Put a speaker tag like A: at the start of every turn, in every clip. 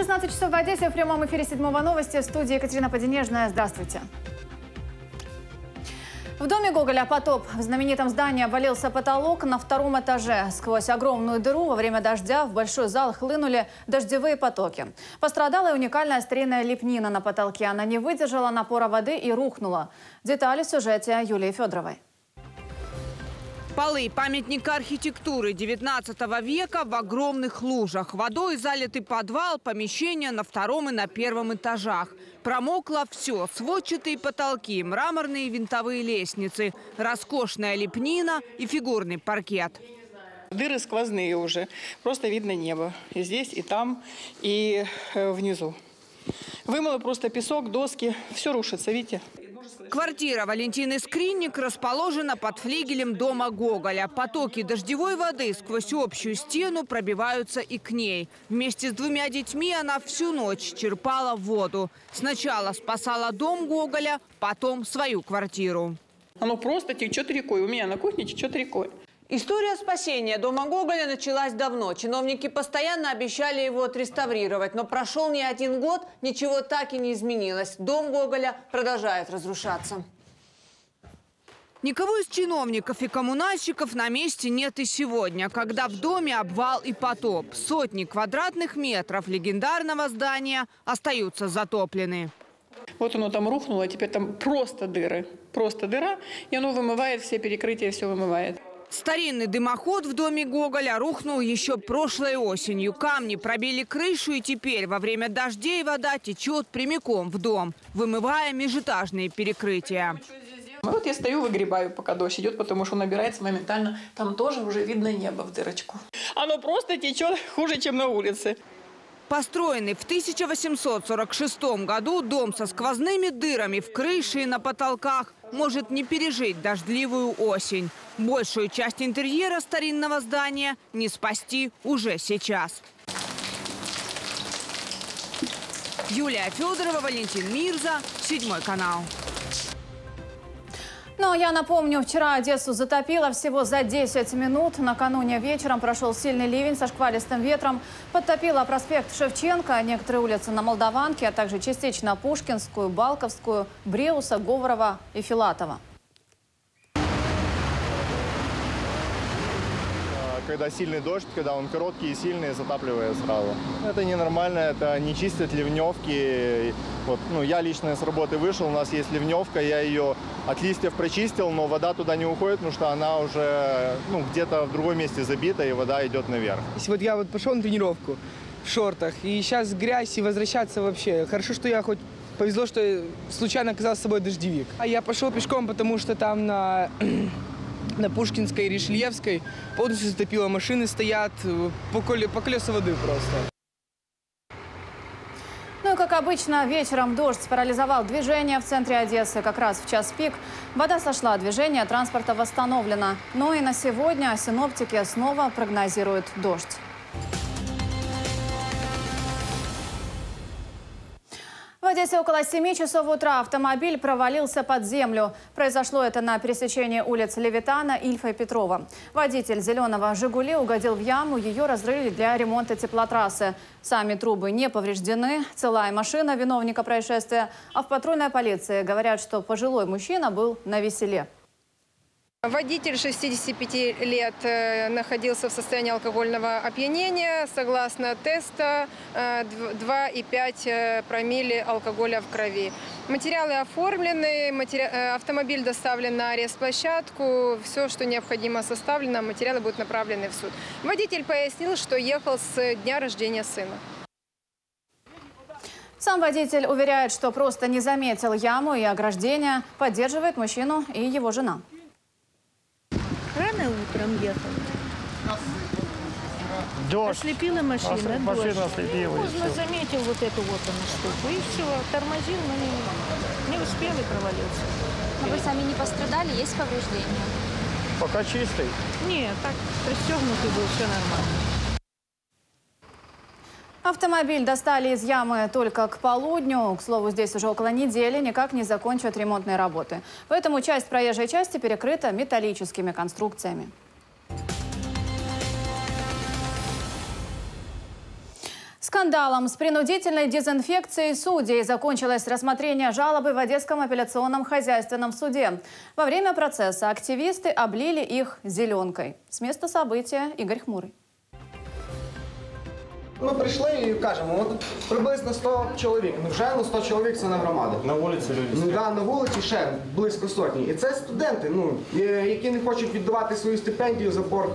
A: 16 часов в Одессе в прямом эфире седьмого новости в студии Екатерина Поденежная. Здравствуйте. В доме Гоголя потоп. В знаменитом здании обвалился потолок на втором этаже. Сквозь огромную дыру во время дождя в большой зал хлынули дождевые потоки. Пострадала и уникальная старинная лепнина на потолке. Она не выдержала напора воды и рухнула. Детали в сюжете Юлии Федоровой.
B: Полы памятника архитектуры 19 века в огромных лужах. Водой залитый подвал, помещения на втором и на первом этажах. Промокло все. Сводчатые потолки, мраморные винтовые лестницы, роскошная лепнина и фигурный паркет.
C: Дыры сквозные уже, просто видно небо. И здесь, и там, и э, внизу. Вымыло просто песок, доски, все рушится, видите?
B: Квартира Валентины Скринник расположена под флигелем дома Гоголя. Потоки дождевой воды сквозь общую стену пробиваются и к ней. Вместе с двумя детьми она всю ночь черпала воду. Сначала спасала дом Гоголя, потом свою квартиру.
C: Оно просто течет рекой. У меня на кухне течет рекой.
B: История спасения дома Гоголя началась давно. Чиновники постоянно обещали его отреставрировать. Но прошел не один год, ничего так и не изменилось. Дом Гоголя продолжает разрушаться. Никого из чиновников и коммунальщиков на месте нет и сегодня, когда в доме обвал и потоп. Сотни квадратных метров легендарного здания остаются затоплены.
C: Вот оно там рухнуло, а теперь там просто дыры. Просто дыра, и оно вымывает все перекрытия, все вымывает.
B: Старинный дымоход в доме Гоголя рухнул еще прошлой осенью. Камни пробили крышу, и теперь во время дождей вода течет прямиком в дом, вымывая межэтажные перекрытия.
C: Вот я стою, выгребаю, пока дождь идет, потому что он набирается моментально. Там тоже уже видно небо в дырочку. Оно просто течет хуже, чем на улице.
B: Построенный в 1846 году дом со сквозными дырами в крыше и на потолках может не пережить дождливую осень. Большую часть интерьера старинного здания не спасти уже сейчас. Юлия Федорова, Валентин Мирза, Седьмой канал.
A: Но я напомню, вчера Одессу затопило всего за 10 минут. Накануне вечером прошел сильный ливень со шквалистым ветром. Подтопило проспект Шевченко, некоторые улицы на Молдаванке, а также частично Пушкинскую, Балковскую, Бреуса, Говорова и Филатова.
D: Когда сильный дождь, когда он короткий и сильный, затапливает сразу. Это ненормально, это не чистят ливневки. Вот, ну, я лично с работы вышел, у нас есть ливневка, я ее от листьев прочистил, но вода туда не уходит, потому что она уже ну, где-то в другом месте забита, и вода идет наверх.
E: Если вот я вот пошел на тренировку в шортах, и сейчас грязь, и возвращаться вообще. Хорошо, что я хоть повезло, что случайно оказался с собой дождевик. А я пошел пешком, потому что там на на Пушкинской и Ришельевской полностью затопило. Машины стоят по, коле, по колесу воды просто.
A: Ну и, как обычно, вечером дождь парализовал движение в центре Одессы. Как раз в час пик вода сошла, движение транспорта восстановлено. Но и на сегодня синоптики снова прогнозируют дождь. Одессе около 7 часов утра автомобиль провалился под землю. Произошло это на пересечении улиц Левитана, Ильфа и Петрова. Водитель зеленого «Жигули» угодил в яму. Ее разрыли для ремонта теплотрассы. Сами трубы не повреждены. Целая машина виновника происшествия. А в патрульной полиции говорят, что пожилой мужчина был на веселе.
F: Водитель 65 лет э, находился в состоянии алкогольного опьянения. Согласно теста, 2,5 э, э, промили алкоголя в крови. Материалы оформлены, автомобиль доставлен на арест-площадку. Все, что необходимо составлено, материалы будут направлены в суд. Водитель пояснил, что ехал с дня рождения сына.
A: Сам водитель уверяет, что просто не заметил яму и ограждения. Поддерживает мужчину и его жена
G: утром ехал.
H: Дождь.
G: Ослепила машина, дождь.
H: Машина ослепила.
G: Поздно заметил вот эту вот он штуку. И все, тормозил, но не, не успел и провалился.
I: Но вы сами не пострадали, есть повреждения?
H: Пока чистый.
G: Нет, так пристегнутый был, все нормально.
A: Автомобиль достали из ямы только к полудню. К слову, здесь уже около недели никак не закончат ремонтные работы. Поэтому часть проезжей части перекрыта металлическими конструкциями. Скандалом с принудительной дезинфекцией судей закончилось рассмотрение жалобы в Одесском апелляционном хозяйственном суде. Во время процесса активисты облили их зеленкой. С места события Игорь Хмурый.
H: Ми прийшли і кажемо, от приблизно 100 чоловік. Ну вже ну 100 чоловік це не громада.
J: На вулиці люди
H: Ну да, на вулиці ще близько сотні. І це студенти, ну е, які не хочуть віддавати свою стипендію за борг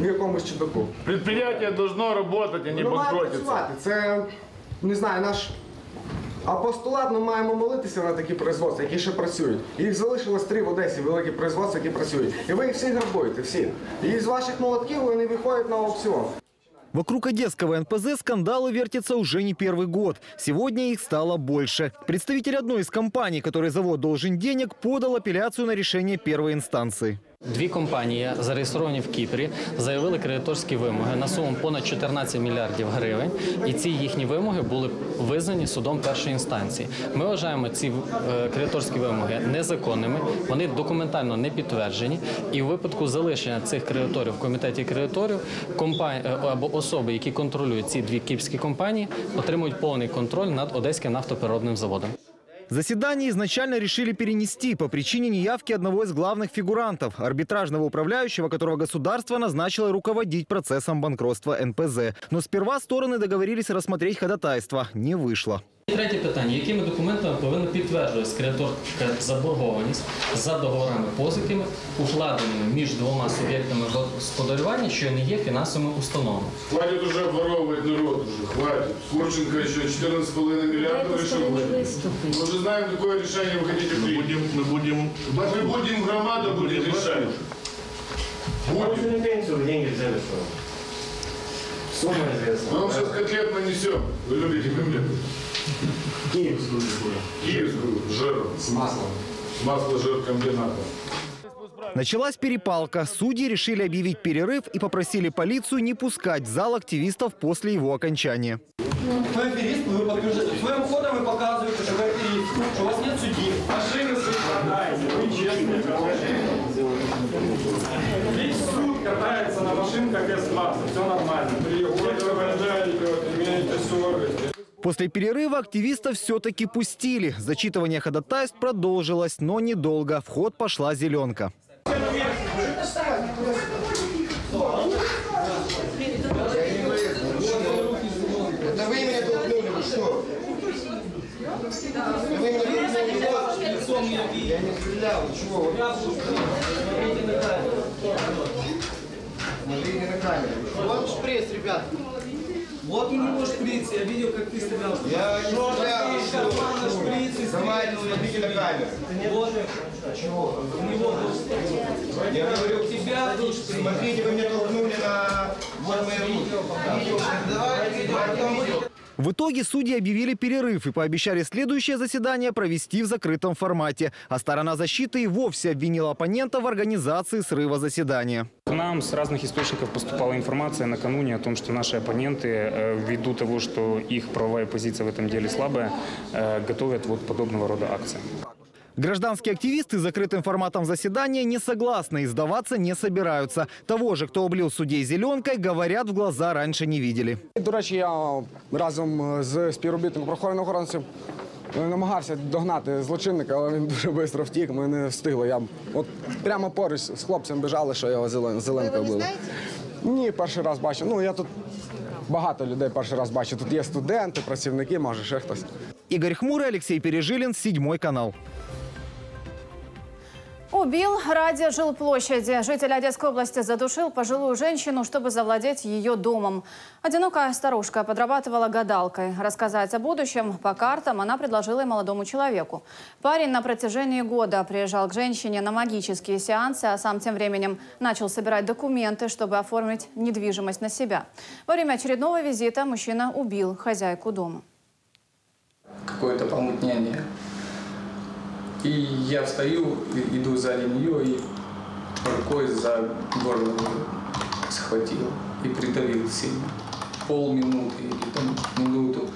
H: в якомусь чудаку.
J: Предприятие должно работать, а не
H: Ми маємо
J: банкротиться.
H: працювати. Це не знаю, наш апостолат. Ми маємо молитися на такі производства, які ще працюють. Їх залишилось три в Одесі, великі производства, які працюють. І ви їх всі грабуєте, всі. І з ваших молотків вони виходять на аукціон.
K: Вокруг одесского НПЗ скандалы вертятся уже не первый год. Сегодня их стало больше. Представитель одной из компаний, которой завод должен денег, подал апелляцию на решение первой инстанции.
L: Дві компанії, зареєстровані в Кіпрі, заявили кредиторські вимоги на суму понад 14 мільярдів гривень, і ці їхні вимоги були визнані судом першої інстанції. Ми вважаємо ці е, кредиторські вимоги незаконними, вони документально не підтверджені, і у випадку залишення цих кредиторів в комітеті кредиторів компа- е, або особи, які контролюють ці дві кіпрські компанії, отримують повний контроль над одеським нафтопереробним заводом.
K: Заседание изначально решили перенести по причине неявки одного из главных фигурантов – арбитражного управляющего, которого государство назначило руководить процессом банкротства НПЗ. Но сперва стороны договорились рассмотреть ходатайство. Не вышло.
L: І Третє питання: якими документами повинна підтверджуватися кредиторська заборгованість за договорами позиками, укладеними між двома суб'єктами господарювання, що не є фінансовими установами.
J: Хватит уже обворовывать народ уже, хватит. Курченко еще 14,5 миллиардов решил. Мы уже знаем, какое решение вы хотите принять. Мы будем, мы будем... Мы будем, громада будет решать. Будем.
M: на пенсию деньги взяли, что Сумма известна.
J: Мы вам сейчас котлет нанесем. Вы любите котлеты?
M: Киевскую
J: Киевскую, жир.
M: с маслом.
J: С масло-жиркомбината.
K: Началась перепалка. Судьи решили объявить перерыв и попросили полицию не пускать в зал активистов после его окончания.
H: Ви аферіст, ви покажете. Своїм ходом ви показуєте, що ви аферіст, що у вас нет
K: После перерыва активистов все-таки пустили. Зачитывание ходатайств продолжилось, но недолго. В ход пошла зеленка.
H: Это вы меня толкнули, вы что? Вы меня толкнули. Я не стрелял, вы чего? вы? Смотрите на камеру. Вот шприц, ребят.
E: Вот он его шприц, я видел, как ты стрелял.
H: Я не стрелял, вы что? Давайте, смотрите на камеру.
E: Вот,
H: Чего?
E: у него был
H: Я говорю,
E: тебя тут шприц.
H: смотрите, вы меня толкнули на... Вот мои руки. Давайте видео.
K: В итоге судьи объявили перерыв и пообещали следующее заседание провести в закрытом формате. А сторона защиты и вовсе обвинила оппонента в организации срыва заседания.
N: К нам с разных источников поступала информация накануне о том, что наши оппоненты, э, ввиду того, что их правовая позиция в этом деле слабая, э, готовят вот подобного рода акции.
K: Гражданские активисты с закрытым форматом заседания не согласны и сдаваться не собираются. Того же, кто облил судей зеленкой, говорят, в глаза раньше не видели.
E: До речі, я разом з співробітником правоохоронних охоронців намагався догнати злочинника, але він дуже швидко втік. Ми не встигли. Я от прямо поруч з хлопцем біжали, що його зелен, зеленкою облили. Ні, перший раз бачу. Ну я тут багато людей перший раз бачу. Тут є студенти, працівники, може ще хтось.
K: Игорь Хмурый, Алексей Пережилин, Седьмой канал.
A: Убил ради жилплощади. Житель Одесской области задушил пожилую женщину, чтобы завладеть ее домом. Одинокая старушка подрабатывала гадалкой. Рассказать о будущем по картам она предложила и молодому человеку. Парень на протяжении года приезжал к женщине на магические сеансы, а сам тем временем начал собирать документы, чтобы оформить недвижимость на себя. Во время очередного визита мужчина убил хозяйку дома.
O: какое-то помутнение. И я встаю, иду сзади нее и рукой за горло схватил и придавил сильно. Полминуты или там минуту,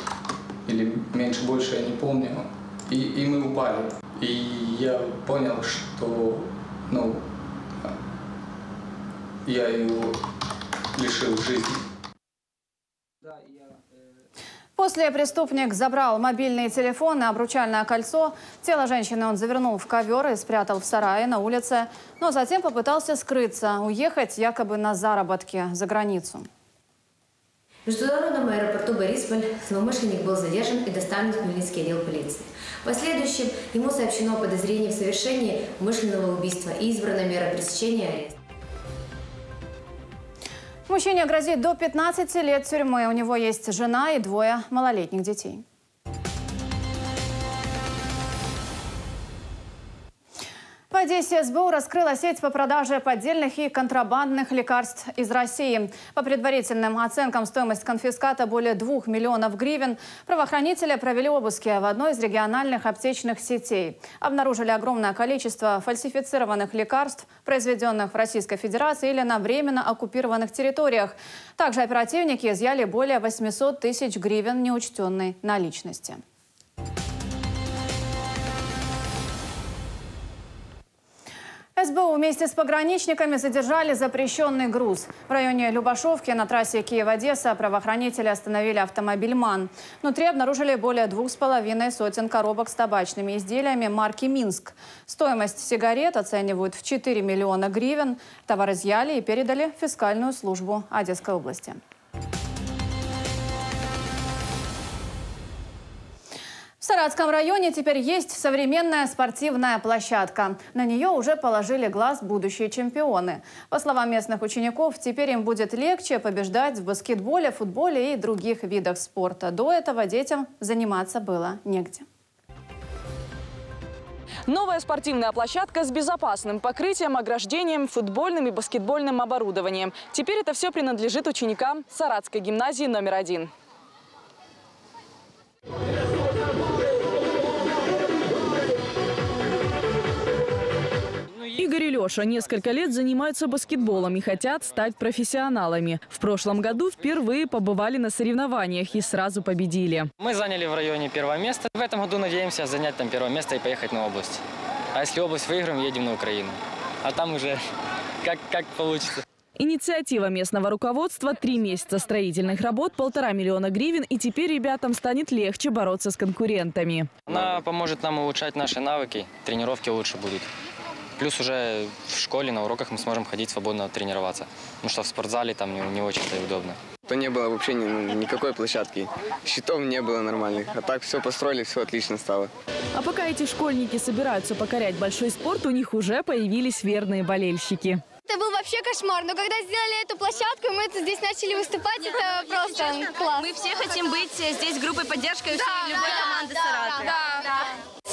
O: или меньше, больше, я не помню. И, и мы упали. И я понял, что ну, я его лишил жизни.
A: После преступник забрал мобильные телефоны, обручальное кольцо. Тело женщины он завернул в ковер и спрятал в сарае на улице. Но затем попытался скрыться, уехать якобы на заработки за границу.
P: В международном аэропорту Борисполь злоумышленник был задержан и доставлен в Хмельницкий отдел полиции. В последующем ему сообщено о подозрении в совершении умышленного убийства и избрана мера пресечения ареста.
A: Мужчине грозит до 15 лет тюрьмы. У него есть жена и двое малолетних детей. Одессе СБУ раскрыла сеть по продаже поддельных и контрабандных лекарств из России. По предварительным оценкам стоимость конфиската более 2 миллионов гривен. Правоохранители провели обыски в одной из региональных аптечных сетей. Обнаружили огромное количество фальсифицированных лекарств, произведенных в Российской Федерации или на временно оккупированных территориях. Также оперативники изъяли более 800 тысяч гривен неучтенной наличности. СБУ вместе с пограничниками задержали запрещенный груз. В районе Любашовки на трассе Киев-Одесса правоохранители остановили автомобиль «МАН». Внутри обнаружили более двух с половиной сотен коробок с табачными изделиями марки «Минск». Стоимость сигарет оценивают в 4 миллиона гривен. Товар изъяли и передали в фискальную службу Одесской области. В Саратском районе теперь есть современная спортивная площадка. На нее уже положили глаз будущие чемпионы. По словам местных учеников, теперь им будет легче побеждать в баскетболе, футболе и других видах спорта. До этого детям заниматься было негде.
Q: Новая спортивная площадка с безопасным покрытием, ограждением, футбольным и баскетбольным оборудованием. Теперь это все принадлежит ученикам Саратской гимназии номер один. Игорь и Леша несколько лет занимаются баскетболом и хотят стать профессионалами. В прошлом году впервые побывали на соревнованиях и сразу победили.
R: Мы заняли в районе первое место. В этом году надеемся занять там первое место и поехать на область. А если область выиграем, едем на Украину. А там уже как, как получится.
Q: Инициатива местного руководства – три месяца строительных работ, полтора миллиона гривен, и теперь ребятам станет легче бороться с конкурентами.
R: Она поможет нам улучшать наши навыки, тренировки лучше будут. Плюс уже в школе на уроках мы сможем ходить свободно тренироваться. Потому что в спортзале там не, не очень-то и удобно.
S: То не было вообще ни, ну, никакой площадки. Щитов не было нормальных. А так все построили, все отлично стало.
Q: А пока эти школьники собираются покорять большой спорт, у них уже появились верные болельщики.
T: Это был вообще кошмар, но когда сделали эту площадку, мы это здесь начали выступать, это просто класс.
U: Мы все хотим быть здесь группой поддержки да, любой
T: да,
U: команды
T: да,
U: Саратова.
T: Да, да.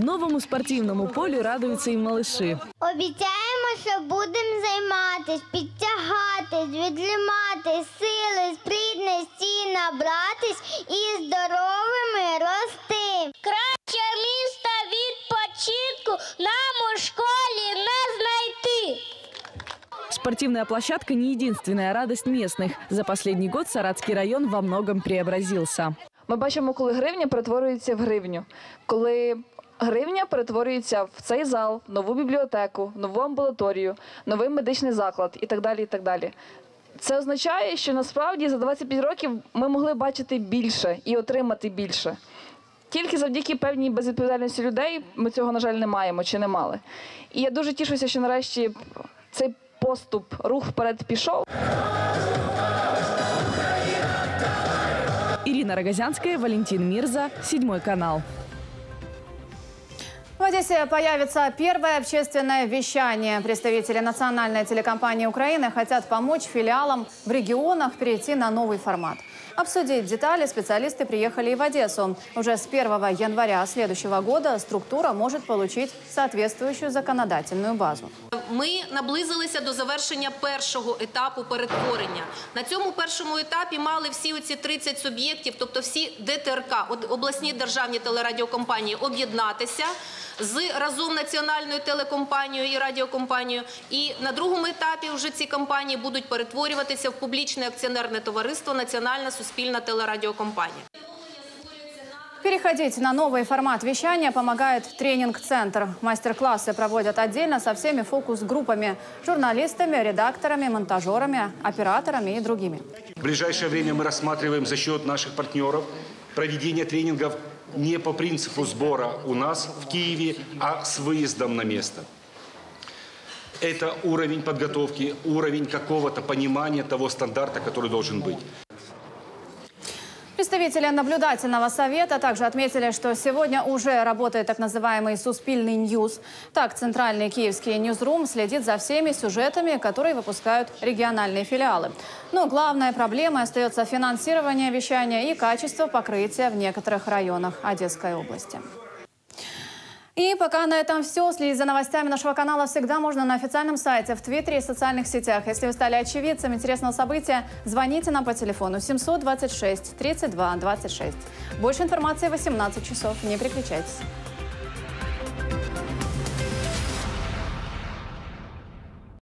Q: Новому спортивному полю радуються і малыши.
V: Обіцяємо, що будемо займатись, підтягатись, відлімати сили, спритності, набратись і здоровими рости. Краще місто відпочинку нам у школі не знайти.
Q: Спортивная площадка не единственная радость местных. За последний год Саратский район во многом преобразился.
W: Ми бачимо, коли гривня перетворюється в гривню, коли гривня перетворюється в цей зал, нову бібліотеку, нову амбулаторію, новий медичний заклад і так далі. І так далі. Це означає, що насправді за 25 років ми могли бачити більше і отримати більше. Тільки завдяки певній безвідповідальності людей ми цього, на жаль, не маємо чи не мали. І я дуже тішуся, що нарешті цей поступ, рух вперед пішов.
Q: Ирина Рогозянская, Валентин Мирза, Седьмой канал.
A: Одессе появится первое общественное вещание. Представители национальной телекомпании Украины хотят помочь филиалам в регионах перейти на новый формат. Обсудить детали специалисты приехали и в Одессу. Уже с 1 января следующего года структура может получить соответствующую законодательную базу.
X: Ми наблизилися до завершення першого етапу перетворення. На цьому першому етапі мали всі оці 30 суб'єктів, тобто всі ДТРК, обласні державні телерадіокомпанії, об'єднатися з разом національною телекомпанією і радіокомпанією. І на другому етапі вже ці компанії будуть перетворюватися в публічне акціонерне товариство Національна суспільна телерадіокомпанія.
A: Переходить на новый формат вещания помогает тренинг-центр. Мастер-классы проводят отдельно со всеми фокус-группами – журналистами, редакторами, монтажерами, операторами и другими.
Y: В ближайшее время мы рассматриваем за счет наших партнеров проведение тренингов не по принципу сбора у нас в Киеве, а с выездом на место. Это уровень подготовки, уровень какого-то понимания того стандарта, который должен быть.
A: Представители наблюдательного совета также отметили, что сегодня уже работает так называемый «Суспильный ньюс». Так, центральный киевский ньюзрум следит за всеми сюжетами, которые выпускают региональные филиалы. Но главной проблемой остается финансирование вещания и качество покрытия в некоторых районах Одесской области. И пока на этом все. Следить за новостями нашего канала всегда можно на официальном сайте, в Твиттере и социальных сетях. Если вы стали очевидцем интересного события, звоните нам по телефону 726 32 26. Больше информации в 18 часов. Не переключайтесь.